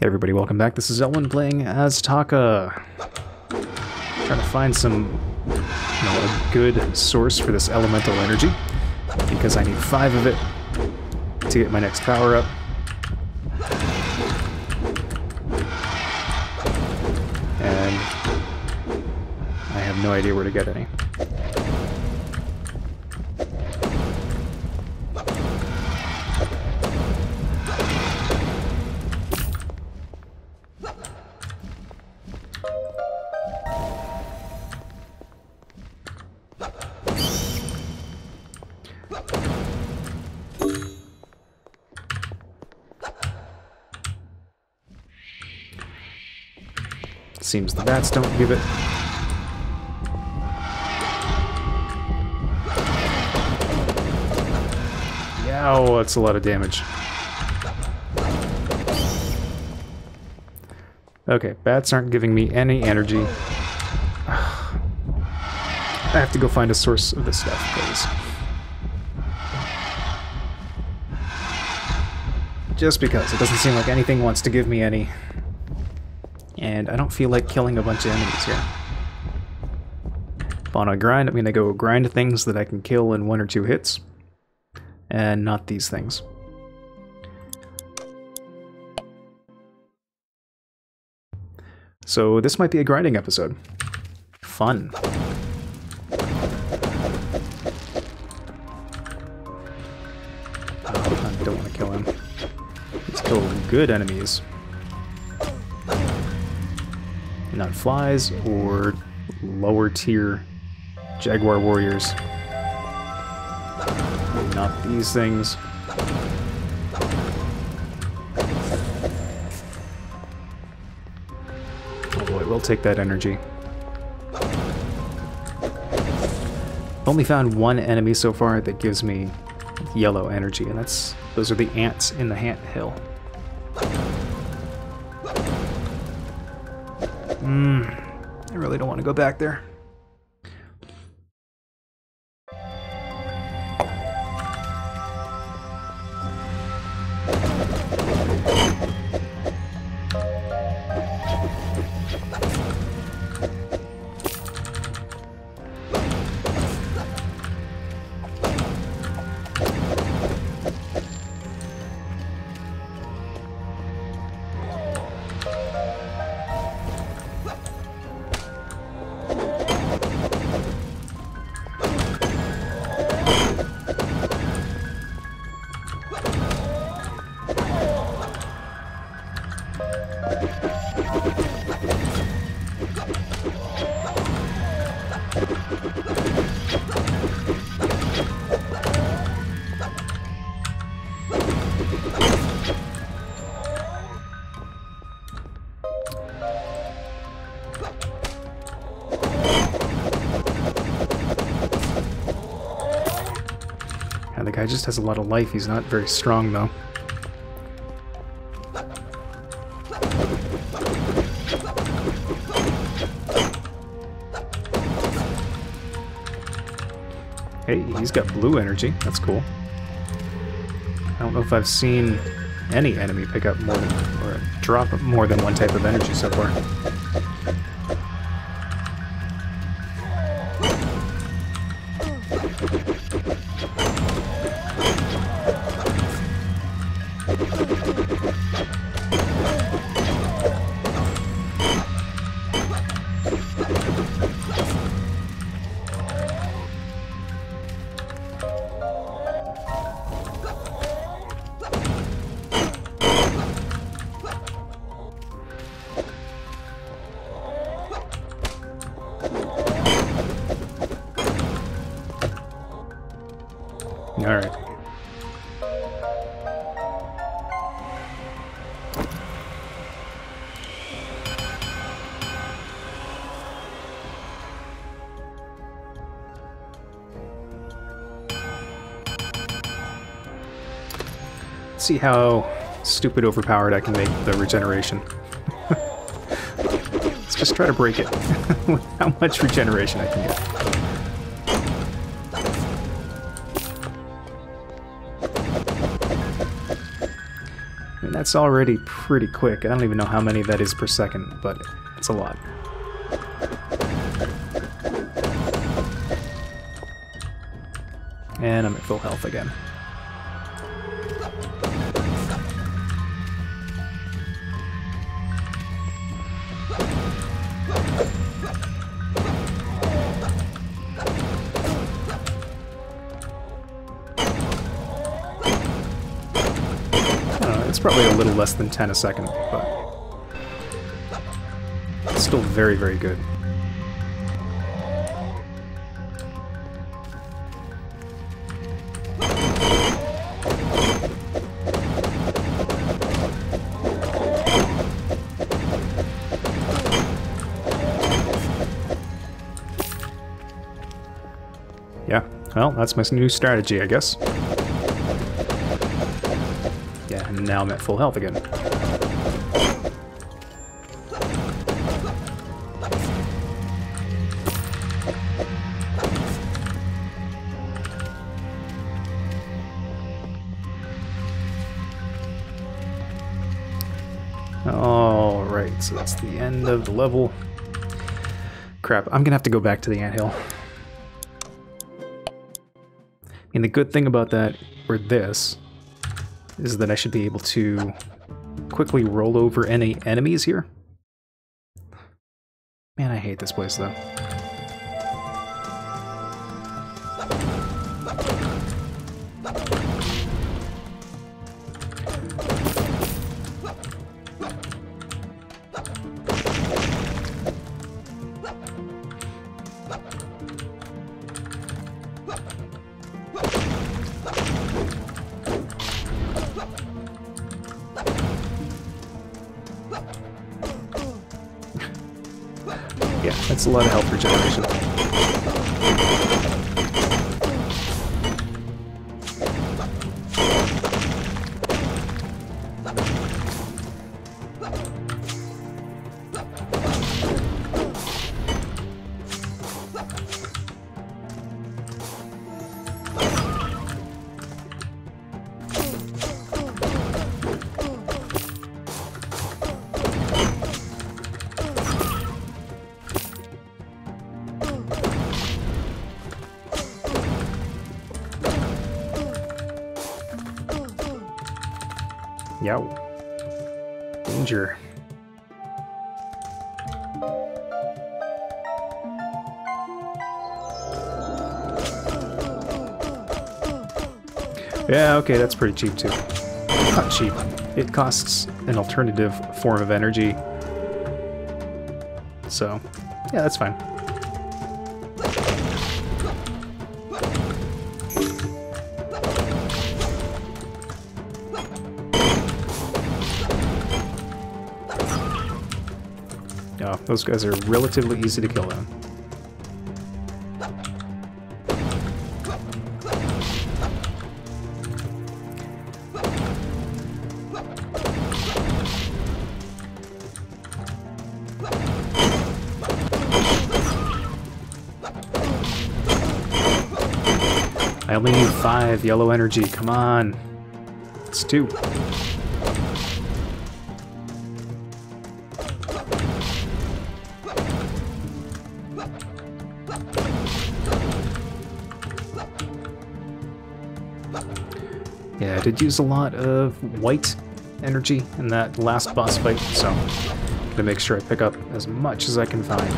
Hey everybody, welcome back. This is Elwen playing as Taka. Trying to find some, you know, a good source for this elemental energy because I need five of it to get my next power up. And I have no idea where to get any. Seems the bats don't give it. Yow, oh, that's a lot of damage. Okay, bats aren't giving me any energy. I have to go find a source of this stuff, please. Just because. It doesn't seem like anything wants to give me any and I don't feel like killing a bunch of enemies here. On a grind, I'm going to go grind things that I can kill in one or two hits, and not these things. So this might be a grinding episode. Fun. Oh, I don't want to kill him. Let's kill good enemies not flies or lower tier jaguar warriors. Not these things. Oh boy, we'll take that energy. Only found one enemy so far that gives me yellow energy, and that's those are the ants in the ant hill. Hmm. I really don't want to go back there. Guy just has a lot of life. He's not very strong, though. Hey, he's got blue energy. That's cool. I don't know if I've seen any enemy pick up more than, or drop more than one type of energy so far. See how stupid overpowered I can make the regeneration. Let's just try to break it with how much regeneration I can get. that's already pretty quick. I don't even know how many that is per second, but it's a lot. And I'm at full health again. It's probably a little less than 10 a second, but it's still very, very good. Yeah, well, that's my new strategy, I guess. And now I'm at full health again. Alright, so that's the end of the level. Crap, I'm gonna have to go back to the anthill. And the good thing about that, or this, is that I should be able to quickly roll over any enemies here. Man, I hate this place though. A lot of health regeneration. Yow. Danger. Yeah, okay, that's pretty cheap too. Not cheap. It costs an alternative form of energy. So, yeah, that's fine. Those guys are relatively easy to kill then. I only need five yellow energy, come on. It's two. Did use a lot of white energy in that last boss fight, so I'm gonna make sure I pick up as much as I can find.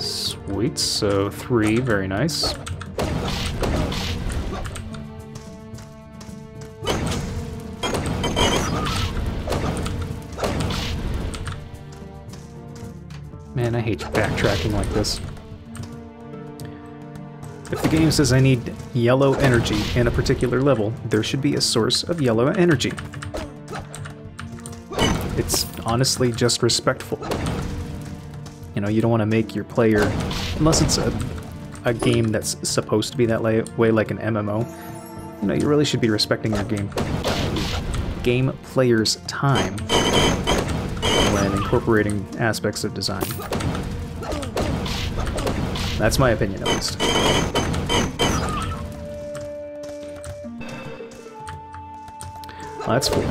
Sweet, so three, very nice. Man, I hate backtracking like this. If the game says I need yellow energy in a particular level, there should be a source of yellow energy. It's honestly just respectful. You know, you don't want to make your player, unless it's a, a game that's supposed to be that way, like an MMO, you know, you really should be respecting your game, game player's time when incorporating aspects of design. That's my opinion, at least. Well, that's four.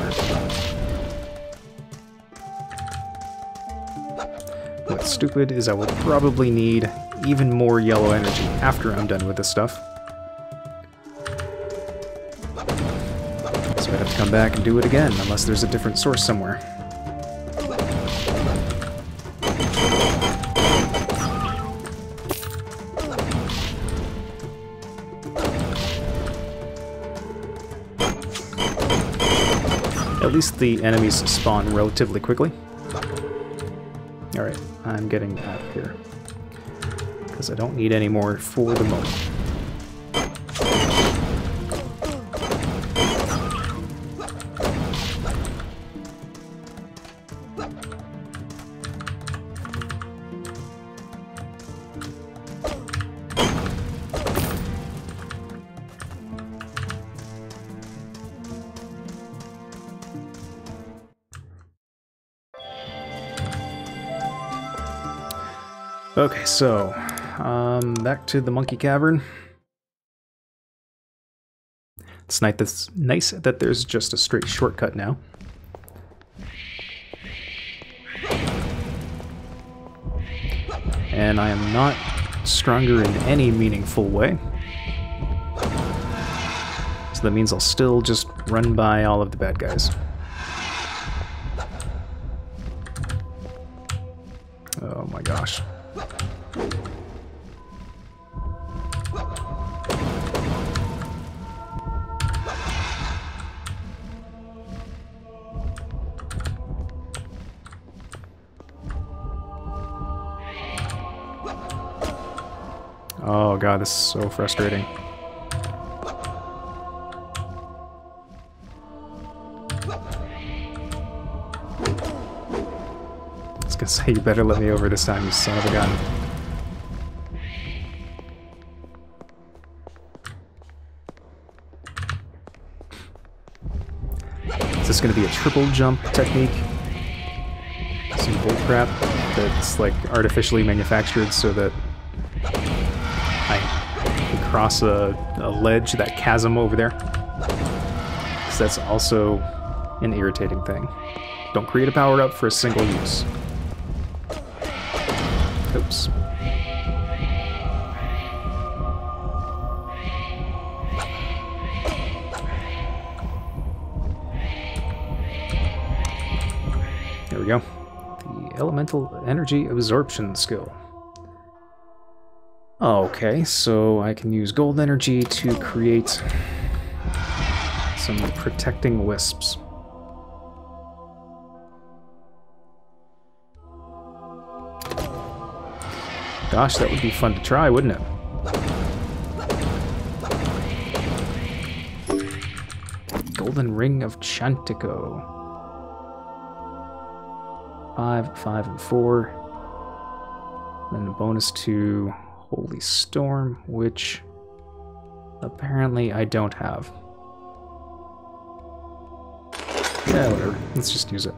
What's stupid is I will probably need even more yellow energy after I'm done with this stuff. So I have to come back and do it again, unless there's a different source somewhere. Least the enemies spawn relatively quickly. Alright, I'm getting out of here. Because I don't need any more for the moment. Okay, so um, back to the monkey cavern. It's nice, that's nice that there's just a straight shortcut now. And I am not stronger in any meaningful way. So that means I'll still just run by all of the bad guys. Oh my gosh. Oh god, this is so frustrating. I was gonna say, you better let me over this time, you son of a gun. Is this gonna be a triple jump technique? Some bullcrap that's like artificially manufactured so that across a, a ledge, that chasm over there. Because that's also an irritating thing. Don't create a power-up for a single use. Oops. There we go. The elemental energy absorption skill. Okay, so I can use gold energy to create some protecting wisps. Gosh, that would be fun to try, wouldn't it? Golden Ring of Chantico. Five, five, and four. Then a bonus to Holy Storm, which apparently I don't have. Yeah, whatever. Let's just use it.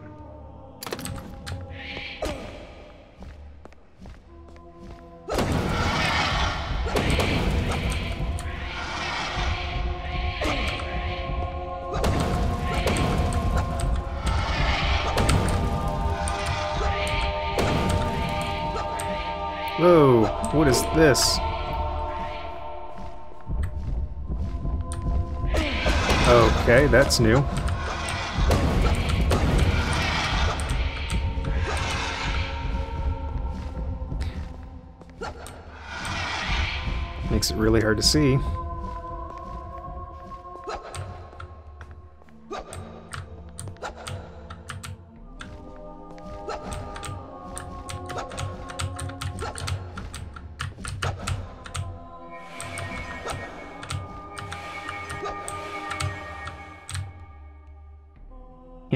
Whoa, what is this? Okay, that's new. Makes it really hard to see.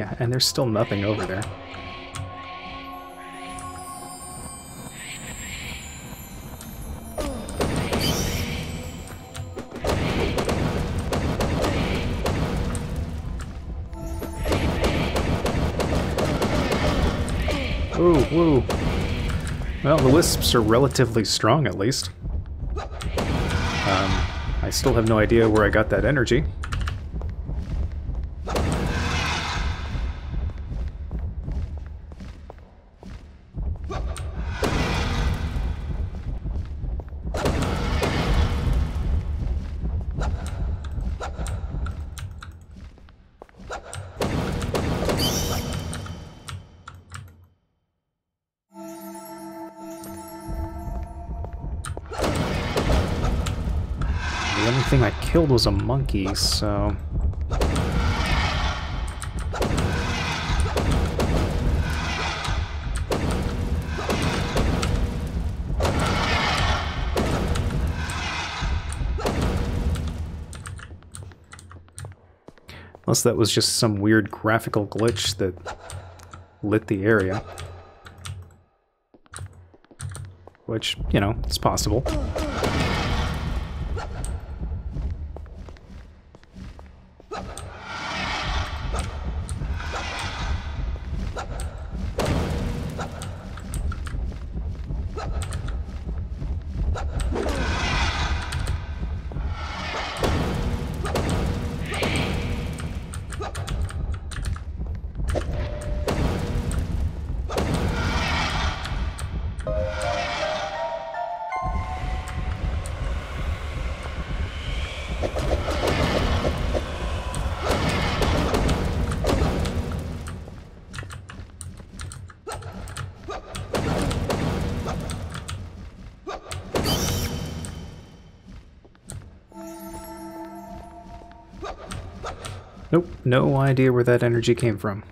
Yeah, and there's still nothing over there. Ooh, woo. Well, the wisps are relatively strong, at least. Um, I still have no idea where I got that energy. Thing I killed was a monkey, so... Unless that was just some weird graphical glitch that lit the area. Which, you know, it's possible. Nope, no idea where that energy came from.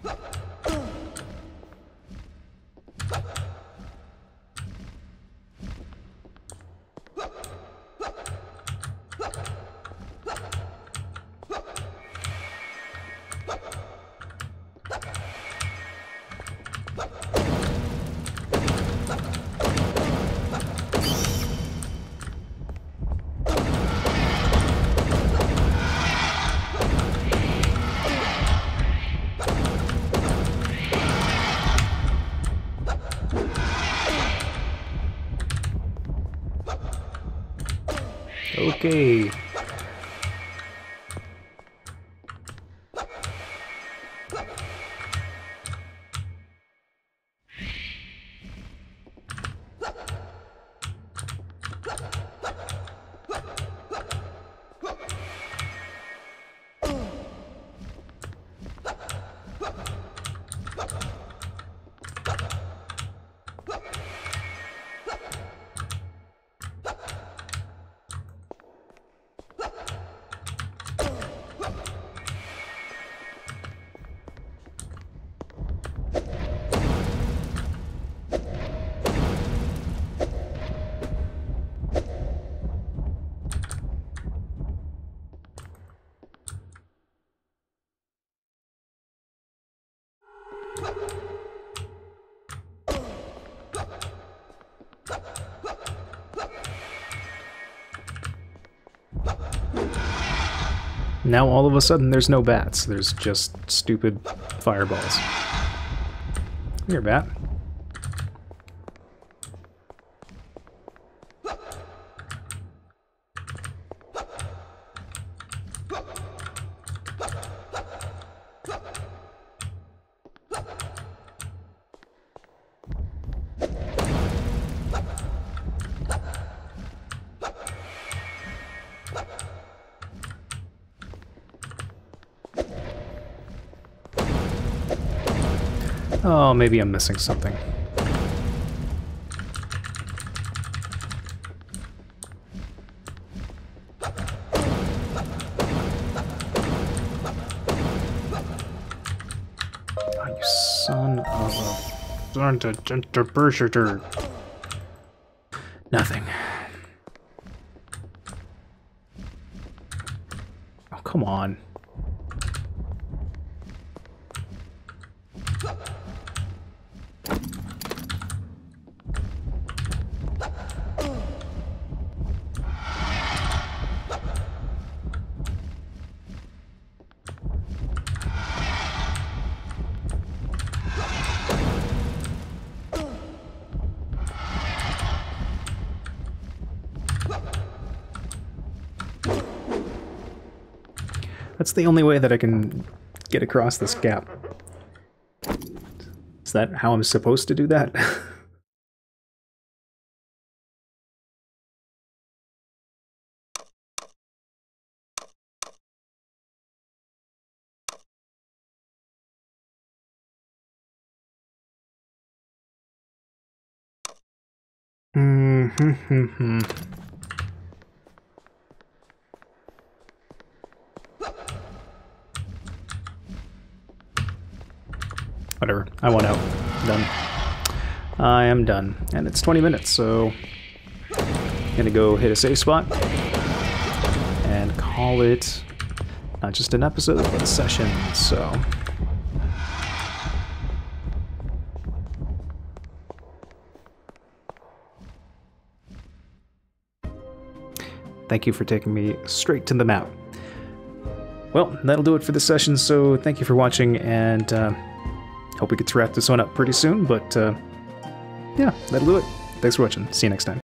Now all of a sudden there's no bats, there's just stupid fireballs. Here, bat. Maybe I'm missing something. Oh, you son of a... That's the only way that I can get across this gap. Is that how I'm supposed to do that? Hmm. Whatever. I want out. Done. I am done. And it's 20 minutes, so I'm gonna go hit a safe spot and call it not just an episode, but a session, so. Thank you for taking me straight to the map. Well, that'll do it for this session, so thank you for watching, and uh, hope we get to wrap this one up pretty soon, but uh, yeah, that'll do it. Thanks for watching. See you next time.